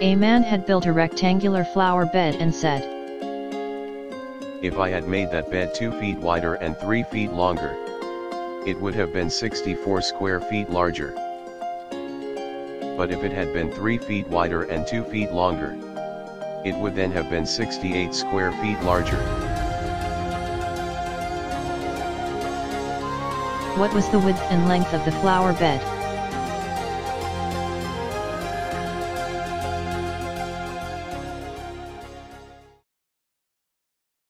A man had built a rectangular flower bed and said, If I had made that bed 2 feet wider and 3 feet longer, it would have been 64 square feet larger. But if it had been 3 feet wider and 2 feet longer, it would then have been 68 square feet larger. What was the width and length of the flower bed?